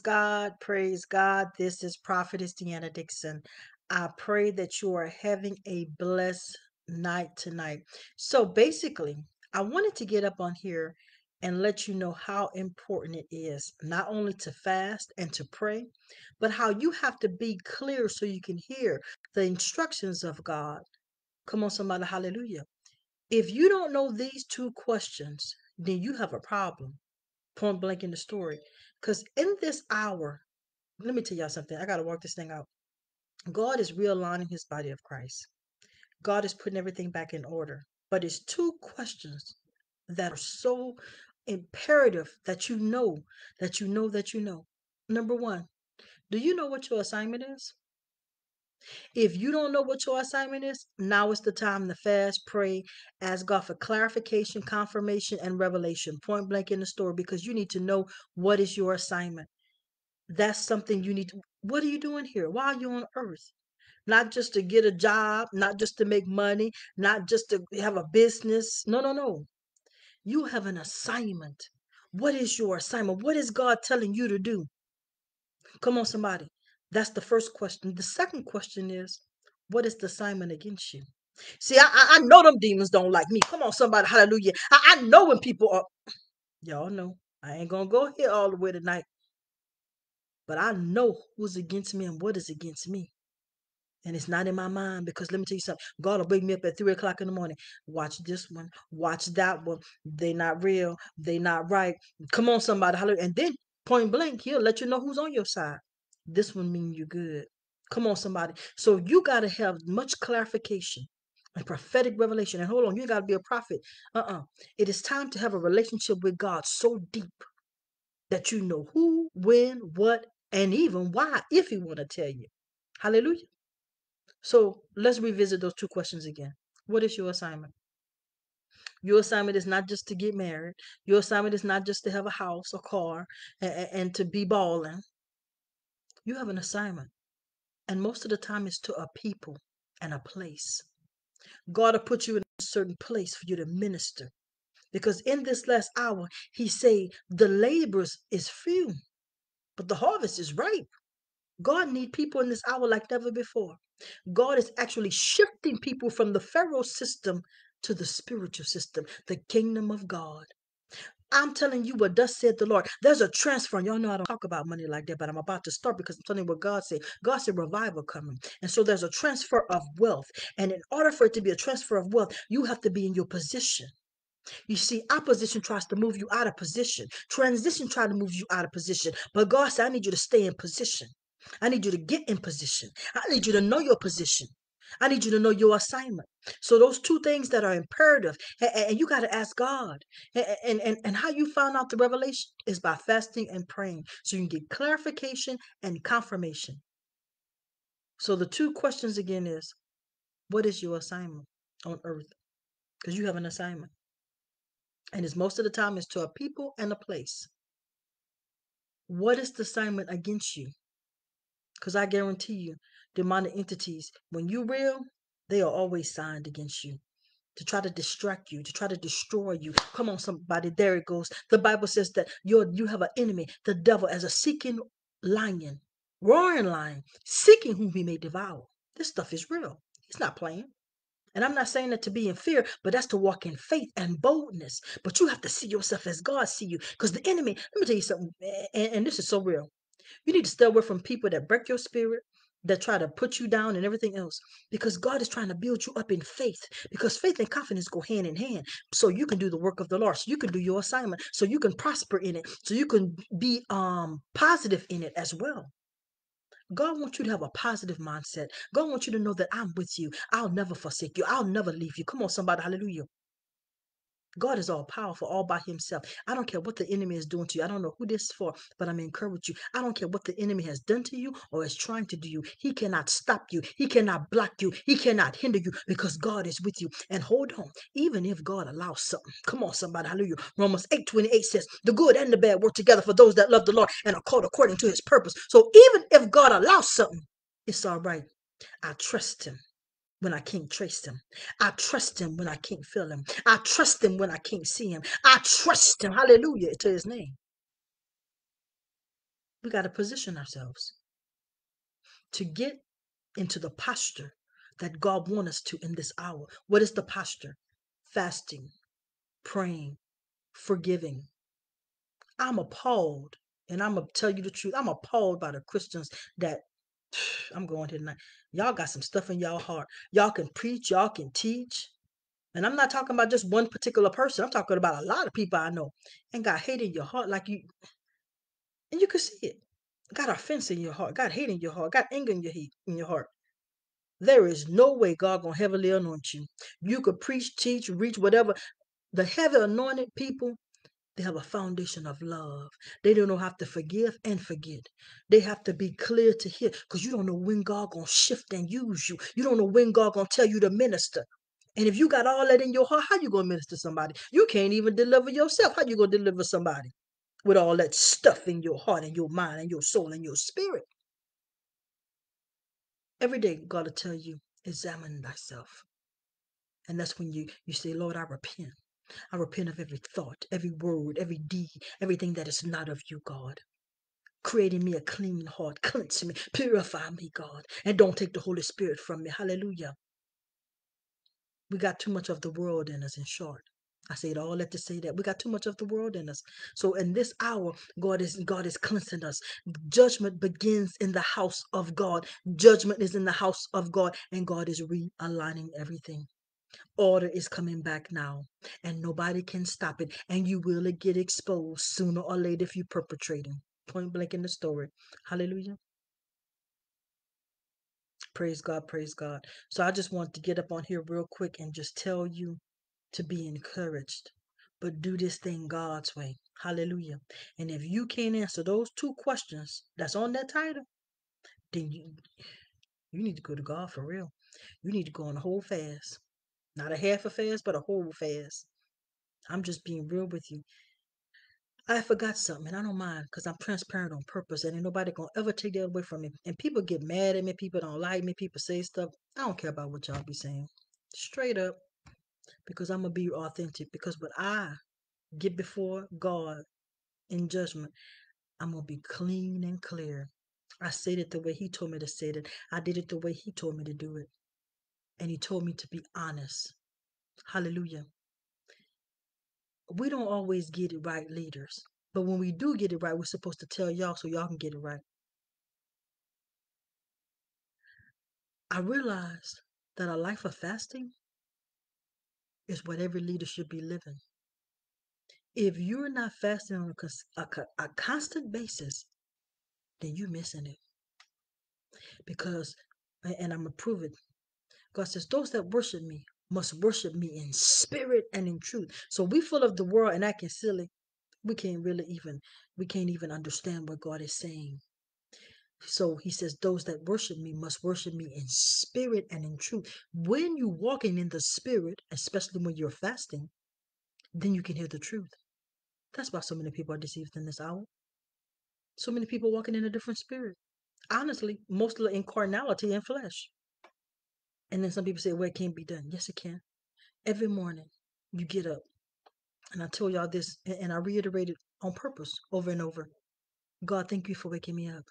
God, praise God. This is Prophetess Deanna Dixon. I pray that you are having a blessed night tonight. So basically, I wanted to get up on here and let you know how important it is not only to fast and to pray, but how you have to be clear so you can hear the instructions of God. Come on, somebody, hallelujah. If you don't know these two questions, then you have a problem. Point blank in the story. Because in this hour, let me tell y'all something. I got to work this thing out. God is realigning his body of Christ. God is putting everything back in order. But it's two questions that are so imperative that you know, that you know, that you know. Number one, do you know what your assignment is? If you don't know what your assignment is, now is the time to fast, pray, ask God for clarification, confirmation, and revelation, point blank in the story, because you need to know what is your assignment. That's something you need to. What are you doing here? Why are you on earth? Not just to get a job, not just to make money, not just to have a business. No, no, no. You have an assignment. What is your assignment? What is God telling you to do? Come on, somebody. That's the first question. The second question is, what is the assignment against you? See, I, I I know them demons don't like me. Come on, somebody. Hallelujah. I, I know when people are, y'all know. I ain't going to go here all the way tonight. But I know who's against me and what is against me. And it's not in my mind because let me tell you something. God will wake me up at three o'clock in the morning. Watch this one. Watch that one. They not real. They not right. Come on, somebody. Hallelujah. And then point blank, he'll let you know who's on your side. This one mean you good. Come on, somebody. So you got to have much clarification and prophetic revelation. And hold on, you got to be a prophet. Uh-uh. It is time to have a relationship with God so deep that you know who, when, what, and even why, if he want to tell you. Hallelujah. So let's revisit those two questions again. What is your assignment? Your assignment is not just to get married. Your assignment is not just to have a house, a car, and, and to be balling. You have an assignment. And most of the time it's to a people and a place. God will put you in a certain place for you to minister. Because in this last hour, he say the laborers is few, but the harvest is ripe. God need people in this hour like never before. God is actually shifting people from the Pharaoh system to the spiritual system, the kingdom of God. I'm telling you what thus said the Lord. There's a transfer. Y'all know I don't talk about money like that, but I'm about to start because I'm telling you what God said. God said revival coming. And so there's a transfer of wealth. And in order for it to be a transfer of wealth, you have to be in your position. You see, opposition tries to move you out of position. Transition tries to move you out of position. But God said, I need you to stay in position. I need you to get in position. I need you to know your position. I need you to know your assignment. So those two things that are imperative, and, you got to ask God. And, and, and how you found out the revelation is by fasting and praying. So you can get clarification and confirmation. So the two questions again is, what is your assignment on earth? Because you have an assignment. And it's most of the time it's to a people and a place. What is the assignment against you? Because I guarantee you, demonic entities, when you real, they are always signed against you to try to distract you, to try to destroy you. Come on, somebody. There it goes. The Bible says that you're, you have an enemy, the devil, as a seeking lion, roaring lion, seeking whom he may devour. This stuff is real. He's not playing. And I'm not saying that to be in fear, but that's to walk in faith and boldness. But you have to see yourself as God see you. Because the enemy, let me tell you something, and, and this is so real. You need to stay away from people that break your spirit, that try to put you down and everything else. Because God is trying to build you up in faith. Because faith and confidence go hand in hand. So you can do the work of the Lord. So you can do your assignment. So you can prosper in it. So you can be um positive in it as well. God wants you to have a positive mindset. God wants you to know that I'm with you. I'll never forsake you. I'll never leave you. Come on, somebody. Hallelujah. God is all powerful all by himself. I don't care what the enemy is doing to you. I don't know who this is for, but I'm encouraging you. I don't care what the enemy has done to you or is trying to do you. He cannot stop you. He cannot block you. He cannot hinder you because God is with you. And hold on, even if God allows something, come on, somebody, hallelujah. Romans 8 28 says, The good and the bad work together for those that love the Lord and are called according to his purpose. So even if God allows something, it's all right. I trust him when I can't trace him. I trust him when I can't feel him. I trust him when I can't see him. I trust him. Hallelujah to his name. We got to position ourselves to get into the posture that God wants us to in this hour. What is the posture? Fasting, praying, forgiving. I'm appalled, and I'm gonna tell you the truth. I'm appalled by the Christians that I'm going here tonight. Y'all got some stuff in y'all heart. Y'all can preach, y'all can teach. And I'm not talking about just one particular person. I'm talking about a lot of people I know. And got hate in your heart like you and you can see it. Got offense in your heart, got hate in your heart, got anger in your heat in your heart. There is no way God gonna heavily anoint you. You could preach, teach, reach, whatever. The heavy anointed people, they have a foundation of love. They don't know how to forgive and forget. They have to be clear to hear because you don't know when God gonna shift and use you. You don't know when God gonna tell you to minister. And if you got all that in your heart, how you gonna minister somebody? You can't even deliver yourself. How you gonna deliver somebody with all that stuff in your heart and your mind and your soul and your spirit? Every day, God will tell you, examine thyself. And that's when you, you say, Lord, I repent. I repent of every thought, every word, every deed, everything that is not of you, God. Creating me a clean heart, cleanse me, purify me, God, and don't take the Holy Spirit from me. Hallelujah. We got too much of the world in us, in short. I say it all that to say that we got too much of the world in us. So in this hour, God is God is cleansing us. Judgment begins in the house of God. Judgment is in the house of God, and God is realigning everything. Order is coming back now, and nobody can stop it. And you will get exposed sooner or later if you perpetrating. Point blank in the story. Hallelujah. Praise God, praise God. So I just want to get up on here real quick and just tell you to be encouraged, but do this thing God's way. Hallelujah. And if you can't answer those two questions that's on that title, then you you need to go to God for real. You need to go on a whole fast. Not a half a fast, but a whole fast. I'm just being real with you. I forgot something, and I don't mind because I'm transparent on purpose, and ain't nobody gonna ever take that away from me. And people get mad at me, people don't like me, people say stuff. I don't care about what y'all be saying. Straight up, because I'm gonna be authentic. Because when I get before God in judgment, I'm gonna be clean and clear. I said it the way He told me to say it. I did it the way He told me to do it, and He told me to be honest. Hallelujah. We don't always get it right, leaders. But when we do get it right, we're supposed to tell y'all so y'all can get it right. I realized that a life of fasting is what every leader should be living. If you're not fasting on a, a, a constant basis, then you're missing it. Because, and I'm going to prove it. God says, those that worship me must worship me in spirit and in truth. So we full of the world and acting silly. We can't really even, we can't even understand what God is saying. So he says, Those that worship me must worship me in spirit and in truth. When you're walking in the spirit, especially when you're fasting, then you can hear the truth. That's why so many people are deceived in this hour. So many people walking in a different spirit. Honestly, mostly in carnality and flesh. And then some people say, Well, it can't be done. Yes, it can. Every morning you get up. And I told y'all this and I reiterated on purpose over and over. God, thank you for waking me up.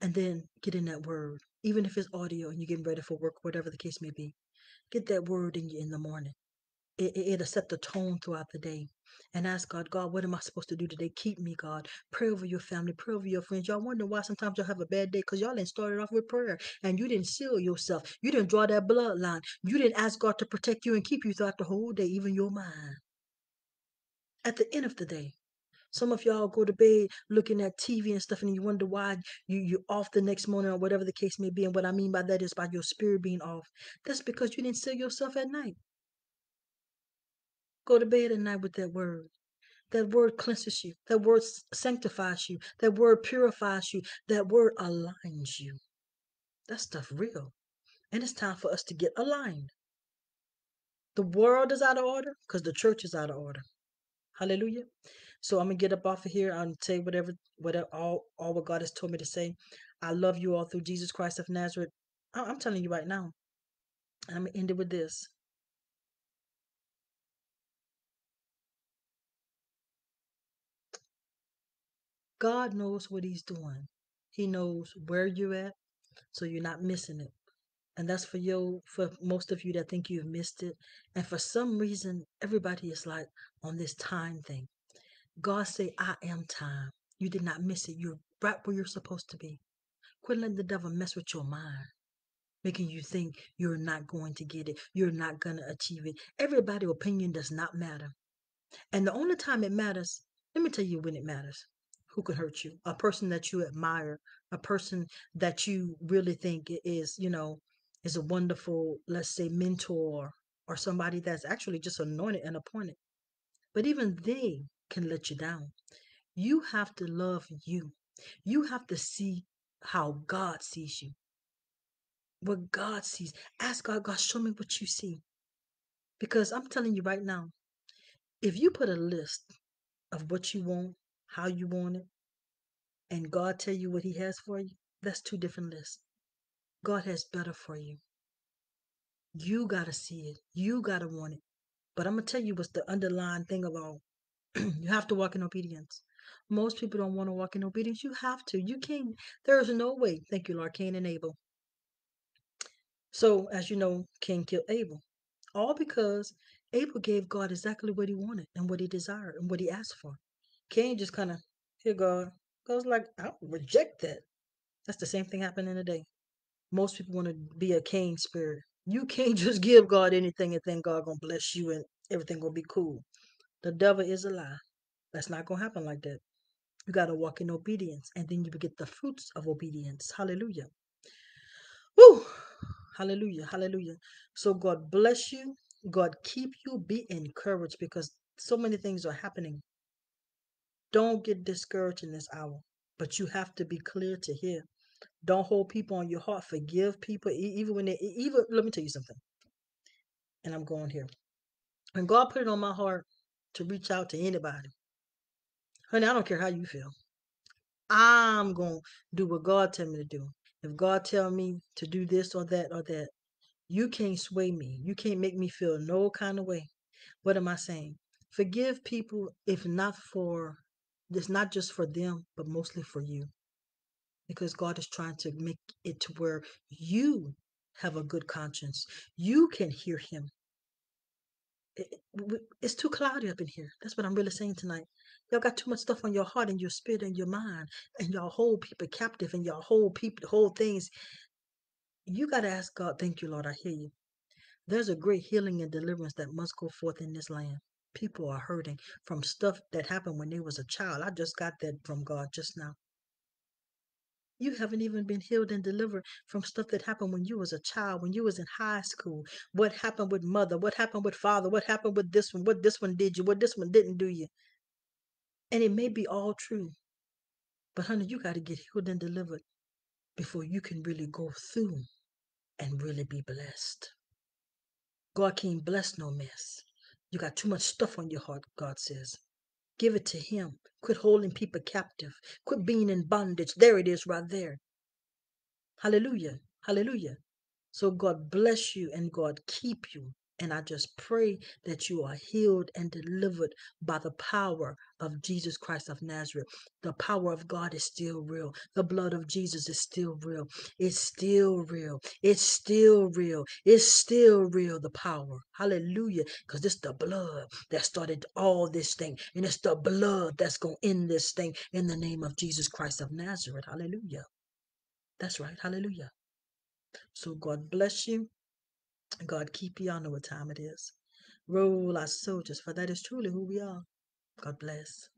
And then get in that word. Even if it's audio and you're getting ready for work, whatever the case may be Get that word in you in the morning. It, it, it'll set the tone throughout the day. And ask God, God, what am I supposed to do today? Keep me, God. Pray over your family. Pray over your friends. Y'all wonder why sometimes y'all have a bad day because y'all didn't start it off with prayer and you didn't seal yourself. You didn't draw that bloodline. You didn't ask God to protect you and keep you throughout the whole day, even your mind. At the end of the day, some of y'all go to bed looking at TV and stuff, and you wonder why you you off the next morning or whatever the case may be. And what I mean by that is by your spirit being off. That's because you didn't seal yourself at night. Go to bed at night with that word. That word cleanses you. That word sanctifies you. That word purifies you. That word aligns you. That stuff real. And it's time for us to get aligned. The world is out of order because the church is out of order. Hallelujah. So I'm gonna get up off of here and say whatever, whatever, all, all what God has told me to say. I love you all through Jesus Christ of Nazareth. I'm telling you right now. I'm gonna end it with this. God knows what He's doing. He knows where you're at, so you're not missing it. And that's for you, for most of you that think you've missed it. And for some reason, everybody is like on this time thing. God say, I am time. You did not miss it. You're right where you're supposed to be. Quit letting the devil mess with your mind, making you think you're not going to get it. You're not going to achieve it. Everybody's opinion does not matter. And the only time it matters, let me tell you when it matters. Who can hurt you? A person that you admire, a person that you really think is, you know, is a wonderful, let's say, mentor or somebody that's actually just anointed and appointed. But even they can let you down. You have to love you. You have to see how God sees you. What God sees. Ask God, God, show me what you see. Because I'm telling you right now, if you put a list of what you want, how you want it, and God tell you what he has for you, that's two different lists. God has better for you. You got to see it. You got to want it. But I'm going to tell you what's the underlying thing of all. you have to walk in obedience. Most people don't want to walk in obedience. You have to. You can't. There is no way. Thank you, Lord. Cain and Abel. So, as you know, Cain killed Abel. All because Abel gave God exactly what he wanted and what he desired and what he asked for. Cain just kind of, here, God. God's like, I don't reject that. That's the same thing happening today. Most people want to be a Cain spirit. You can't just give God anything and think God gonna bless you and everything gonna be cool. The devil is a lie. That's not gonna happen like that. You gotta walk in obedience, and then you get the fruits of obedience. Hallelujah. Woo! Hallelujah. Hallelujah. So God bless you. God keep you. Be encouraged because so many things are happening. Don't get discouraged in this hour, but you have to be clear to hear. Don't hold people on your heart. Forgive people, even when they even. Let me tell you something. And I'm going here. When God put it on my heart to reach out to anybody, honey, I don't care how you feel. I'm gonna do what God tell me to do. If God tell me to do this or that or that, you can't sway me. You can't make me feel no kind of way. What am I saying? Forgive people if not for it's not just for them, but mostly for you. Because God is trying to make it to where you have a good conscience. You can hear him. it's too cloudy up in here. That's what I'm really saying tonight. Y'all got too much stuff on your heart and your spirit and your mind, and y'all hold people captive and y'all hold people, hold things. You got to ask God, thank you, Lord, I hear you. There's a great healing and deliverance that must go forth in this land. People are hurting from stuff that happened when they was a child. I just got that from God just now. You haven't even been healed and delivered from stuff that happened when you was a child, when you was in high school. What happened with mother? What happened with father? What happened with this one? What this one did you? What this one didn't do you? And it may be all true. But honey, you got to get healed and delivered before you can really go through and really be blessed. God can't bless no mess. You got too much stuff on your heart, God says. Give it to Him. Quit holding people captive. Quit being in bondage. There it is right there. Hallelujah. Hallelujah. So God bless you and God keep you. And I just pray that you are healed and delivered by the power of Jesus Christ of Nazareth. The power of God is still real. The blood of Jesus is still real. It's still real. It's still real. It's still real. The power. Hallelujah. Because it's the blood that started all this thing. And it's the blood that's going to end this thing in the name of Jesus Christ of Nazareth. Hallelujah. That's right. Hallelujah. So God bless you. God keep you. I know what time it is. Roll our soldiers, for that is truly who we are. God bless.